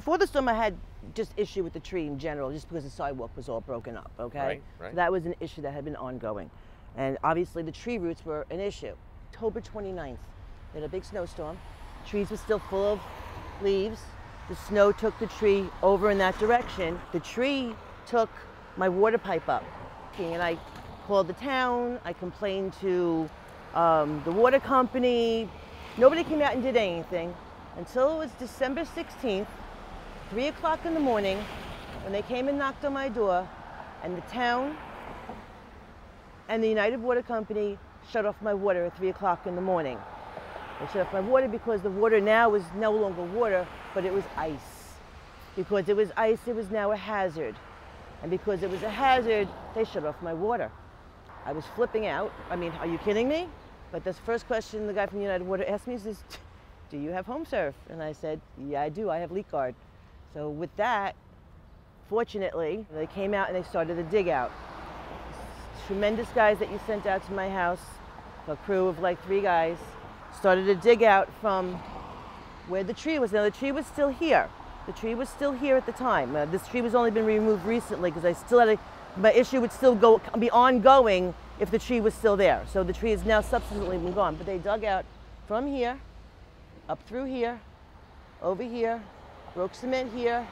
Before the storm, I had just issue with the tree in general, just because the sidewalk was all broken up, okay? Right, right. So that was an issue that had been ongoing. And obviously the tree roots were an issue. October 29th, we had a big snowstorm. Trees were still full of leaves. The snow took the tree over in that direction. The tree took my water pipe up. And I called the town, I complained to um, the water company. Nobody came out and did anything until it was December 16th, 3 o'clock in the morning, when they came and knocked on my door, and the town and the United Water Company shut off my water at 3 o'clock in the morning. They shut off my water because the water now was no longer water, but it was ice. Because it was ice, it was now a hazard. And because it was a hazard, they shut off my water. I was flipping out. I mean, are you kidding me? But this first question the guy from United Water asked me is, do you have HomeServe? And I said, yeah, I do. I have LeakGuard. So with that, fortunately, they came out and they started the dig out. Tremendous guys that you sent out to my house, a crew of like three guys, started to dig out from where the tree was. Now the tree was still here. The tree was still here at the time. Uh, this tree was only been removed recently because I still had a, my issue would still go be ongoing if the tree was still there. So the tree is now subsequently been gone. But they dug out from here, up through here, over here, broke cement here,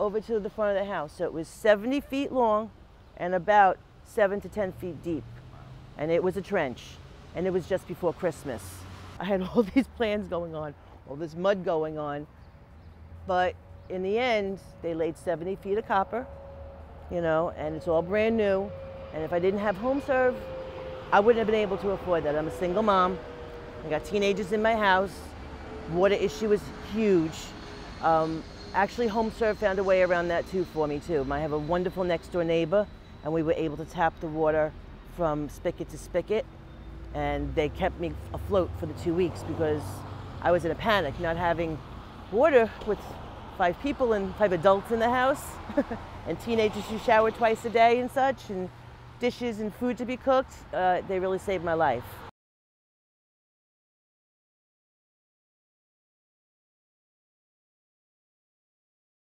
over to the front of the house. So it was 70 feet long and about seven to 10 feet deep. And it was a trench. And it was just before Christmas. I had all these plans going on, all this mud going on. But in the end, they laid 70 feet of copper, you know, and it's all brand new. And if I didn't have HomeServe, I wouldn't have been able to afford that. I'm a single mom. I got teenagers in my house. Water issue was huge. Um, actually, HomeServe found a way around that too for me too. I have a wonderful next door neighbor, and we were able to tap the water from spigot to spigot, and they kept me afloat for the two weeks because I was in a panic, not having water with five people and five adults in the house, and teenagers who shower twice a day and such, and dishes and food to be cooked. Uh, they really saved my life.